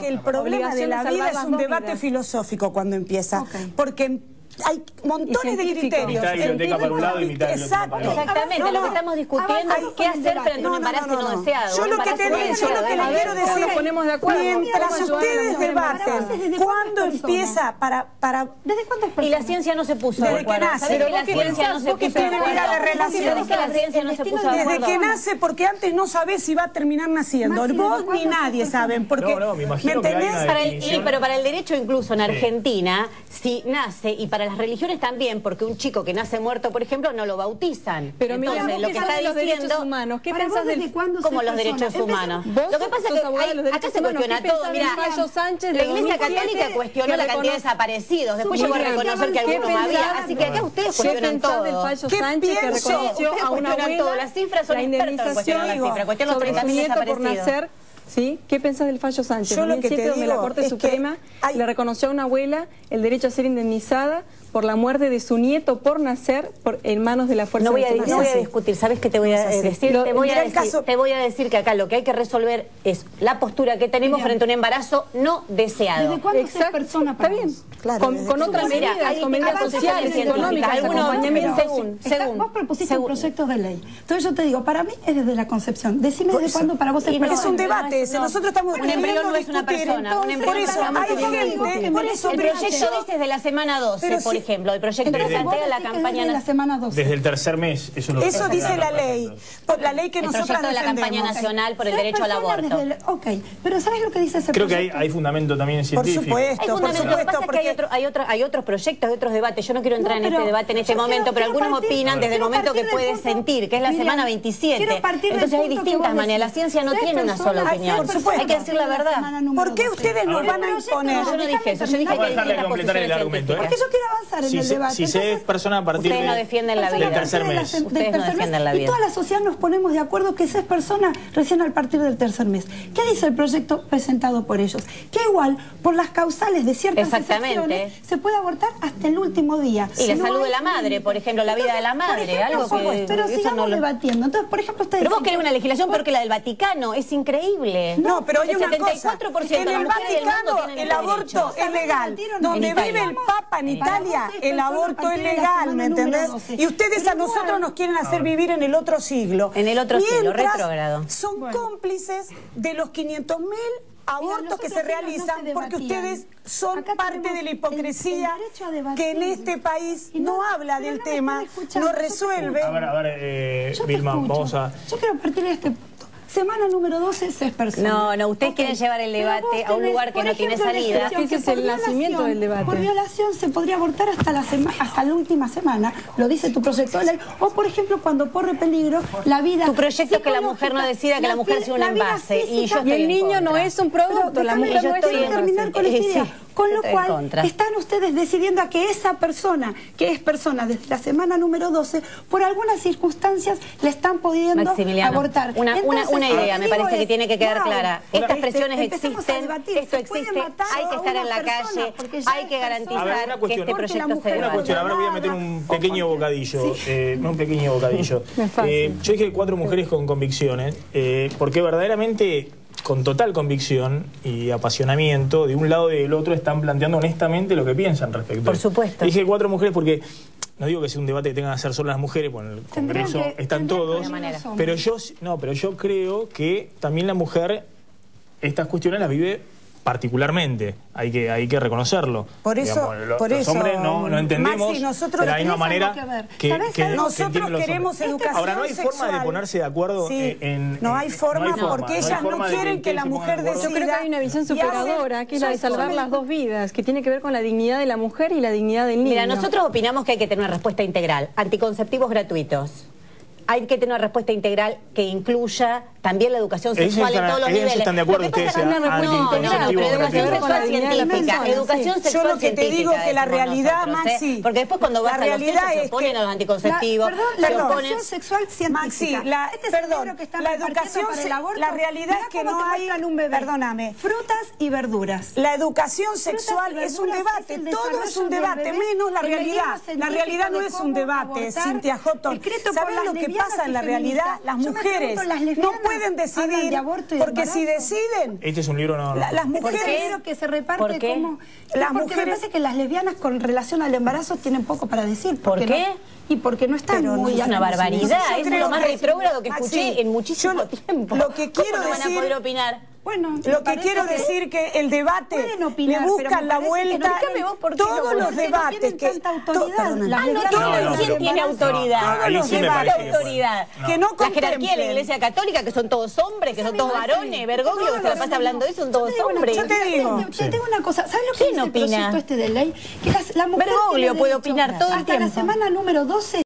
que el problema de la vida es un debate filosófico cuando empieza. Porque hay montones de criterios. Mitad de biblioteca para un lado y mitad de biblioteca para otro. Exactamente, lo que estamos discutiendo. Es qué hacer frente a un embarazo no, deseado. Yo lo que, te, yo lo que le quiero decir mientras ustedes debaten, ¿cuándo empieza para, para... ¿Desde cuándo es Y la ciencia no se puso Desde que nace. La ciencia no se puso de acuerdo. que la ciencia no se puso de Desde que nace, porque antes no sabés si va a terminar naciendo. Vos ni nadie saben, porque... No, no, me imagino que hay Pero para el derecho incluso en Argentina, si nace y para las religiones también, porque un chico que nace muerto, por ejemplo, no lo bautizan. Pero Entonces, mira, lo que está los diciendo... derechos humanos? ¿Qué pensás del... ¿Cómo los derechos humanos? Lo que pasa es que hay, acá se cuestiona todo. Mira, la Iglesia Católica cuestionó la cantidad de desaparecidos. Después llegó a reconocer que algunos había. Así que acá ustedes cuestionan todo. del fallo Sánchez que reconoció a una abuela Las cifras son la su nieto por nacer ¿Sí? ¿Qué pensás del fallo Sánchez? Yo lo que te donde la Corte Suprema le reconoció a una abuela el derecho a ser indemnizada por la muerte de su nieto por nacer por, en manos de la fuerza no voy a, No voy a discutir, ¿sabes qué te voy a decir? te, voy a decir te voy a decir que acá lo que hay que resolver es la postura que tenemos frente a un embarazo no deseado. ¿Desde cuándo es persona para Está bien, claro, con, con otras medidas, con medidas sociales, económicas, acompañamiento. Según, según, vos propusiste un proyecto de ley. Entonces yo te digo, para mí es desde la concepción. Decime desde cuándo para vos es Es un debate, nosotros estamos Un embrión no es una persona. Por eso hay gente, por eso el proyecto dice de la semana 12, por ejemplo, el proyecto que plantea la campaña la semana 12. Desde el tercer mes, eso es lo Eso dice la ley, la ley que nosotros proyecto de la campaña nacional por el derecho al aborto. ok, pero ¿sabes lo que dice ese Creo que hay, hay fundamento también científico. Por supuesto, por supuesto. Lo que pasa es que hay, otro, hay, otro, hay otros proyectos, hay otros debates. Yo no quiero entrar en este debate en este momento, pero algunos opinan desde el momento que puedes sentir, que es la semana 27. Entonces hay distintas maneras. La ciencia no tiene una sola opinión. Hay que decir la verdad. ¿Por qué ustedes nos van a imponer? Yo no dije eso, yo dije que hay completar el argumento. Porque yo quiero avanzar en el debate. Si se es persona a partir Ustedes no defienden la vida. del tercer mes. Ustedes no defienden la vida. Y toda la sociedad nos ponemos de acuerdo que se es persona recién al partir del tercer mes. ¿Qué dice el proyecto presentado por ellos? Que igual, por las causales de ciertas excepciones, se puede abortar hasta el último día. Y la salud de la madre, por ejemplo, la vida de la madre, algo que... Pero sigamos debatiendo. Entonces, por ejemplo, ustedes... Pero vos querés una legislación peor que la del Vaticano, es increíble. No, pero hay una cosa. En el Vaticano el aborto es legal. Donde vive el Papa en Italia, el aborto es legal, ¿me entendés? Y ustedes a nosotros nos quieren hacer vivir en el otro siglo. En el otro siglo, retrógrado. Son cómplices de los 500.000 abortos que se realizan porque ustedes son parte de la hipocresía que en este país no habla del tema, no resuelve. A ver, a ver, eh, Vilma, vamos a... Yo quiero partir de este Semana número 12 es persona. No, no, ustedes quieren llevar el debate a un lugar que no tiene salida. Ese es el nacimiento del debate. Por violación se podría abortar hasta la, hasta la última semana, lo dice tu proyecto de ley. O, por ejemplo, cuando corre peligro la vida Tu proyecto es que la mujer no decida que la mujer sea un envase. Y, yo y el niño no es un producto, la mujer no es un envase. Con lo cual, están ustedes decidiendo a que esa persona, que es persona desde la semana número 12, por algunas circunstancias le están pudiendo abortar. Una, una, idea, me parece que tiene que quedar clara. Estas presiones existen, esto existe, hay que estar en la calle, hay que garantizar que este proyecto se Una cuestión, ahora voy a meter un pequeño bocadillo, eh, un pequeño bocadillo. Eh, yo dije cuatro mujeres con convicciones, eh, porque verdaderamente con total convicción y apasionamiento, de un lado y del otro están planteando honestamente lo que piensan respecto. Por supuesto. Dije cuatro mujeres porque no digo que sea un debate que tengan que hacer solo las mujeres, porque en el Congreso están todos, pero yo no, pero yo creo que también la mujer estas cuestiones las vive particularmente, hay que, hay que reconocerlo. Por eso, por los eso, hombres no, no entendemos nosotros de la misma manera que, que, nosotros queremos educación Ahora, no hay forma de ponerse de acuerdo en, No hay forma, porque ellas no quieren que, la mujer decida. Yo creo que hay una visión superadora, que es la de salvar las dos vidas, que tiene que ver con la dignidad de la mujer y la dignidad del niño. Mira, nosotros opinamos que hay que tener una respuesta integral. Anticonceptivos gratuitos hay que tener una respuesta integral que incluya también la educación sexual en todos los niveles. están de acuerdo ustedes? No, no, pero educación sexual científica. Educación sexual Yo lo que te digo que la realidad, ¿eh? Maxi... Porque después cuando vas a los se oponen a los anticonceptivos. La educación sexual científica. Maxi, la, este perdón, la educación... La realidad es que no hay... Perdóname. Frutas y verduras. La educación sexual es un debate. Todo es un debate, menos la realidad. La realidad no es un debate, Cintia Houghton. ¿Sabes lo que pasa en la realidad, las mujeres no pueden decidir, porque si deciden... Este es un libro no... las mujeres... que se reparte como... Las porque mujeres... me parece que las lesbianas con relación al embarazo tienen poco para decir. ¿Por qué? y porque no están muy... Es una barbaridad, es lo más retrógrado que escuché en muchísimo tiempo. Lo que quiero ¿Cómo no van a poder opinar? Bueno, lo que quiero decir que el debate le buscan la vuelta todos los debates que autoridad. no, ¿quién tiene autoridad? Todos los debates. autoridad? Que no la jerarquía de la Iglesia Católica que son todos hombres, que son todos varones, Bergoglio que se la pasa hablando de eso, son todos hombres. Yo te digo, yo tengo una cosa, ¿sabes lo que dice el proyecto este de ley? Que Bergoglio puede opinar todo el tiempo. Hasta la semana número 12